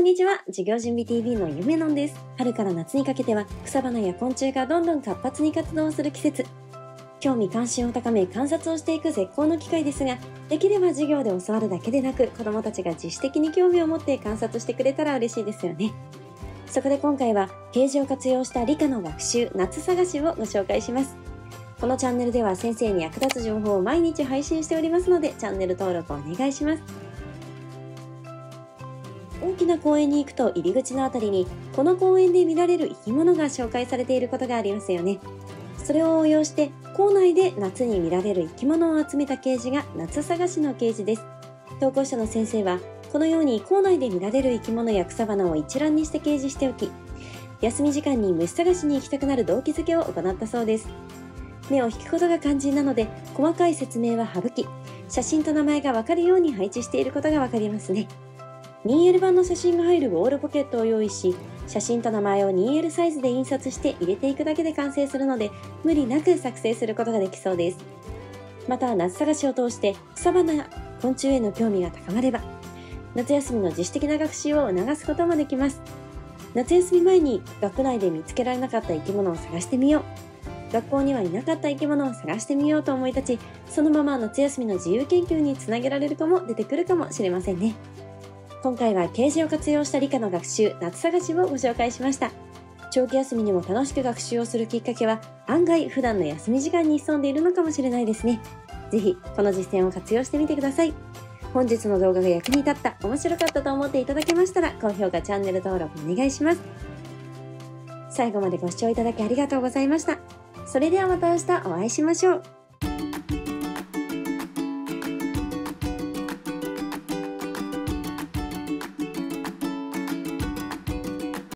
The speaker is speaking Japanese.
こんにちは。授業準備 TV のゆめのんです。春から夏にかけては草花や昆虫がどんどん活発に活動する季節。興味関心を高め観察をしていく絶好の機会ですが、できれば授業で教わるだけでなく、子供たちが自主的に興味を持って観察してくれたら嬉しいですよね。そこで今回は、ページを活用した理科の学習夏探しをご紹介します。このチャンネルでは先生に役立つ情報を毎日配信しておりますので、チャンネル登録お願いします。大きな公園に行くと入り口のあたりに、この公園で見られる生き物が紹介されていることがありますよね。それを応用して、校内で夏に見られる生き物を集めた掲示が夏探しの掲示です。投稿者の先生は、このように校内で見られる生き物や草花を一覧にして掲示しておき、休み時間に虫探しに行きたくなる動機づけを行ったそうです。目を引くことが肝心なので、細かい説明は省き、写真と名前がわかるように配置していることがわかりますね。2L 版の写真が入るウォールポケットを用意し、写真と名前を 2L サイズで印刷して入れていくだけで完成するので、無理なく作成することができそうです。また、夏探しを通して草花や昆虫への興味が高まれば、夏休みの自主的な学習を促すこともできます。夏休み前に学内で見つけられなかった生き物を探してみよう。学校にはいなかった生き物を探してみようと思い立ち、そのまま夏休みの自由研究につなげられる子も出てくるかもしれませんね。今回は掲示を活用した理科の学習、夏探しをご紹介しました。長期休みにも楽しく学習をするきっかけは、案外普段の休み時間に潜んでいるのかもしれないですね。ぜひ、この実践を活用してみてください。本日の動画が役に立った、面白かったと思っていただけましたら、高評価、チャンネル登録お願いします。最後までご視聴いただきありがとうございました。それではまた明日お会いしましょう。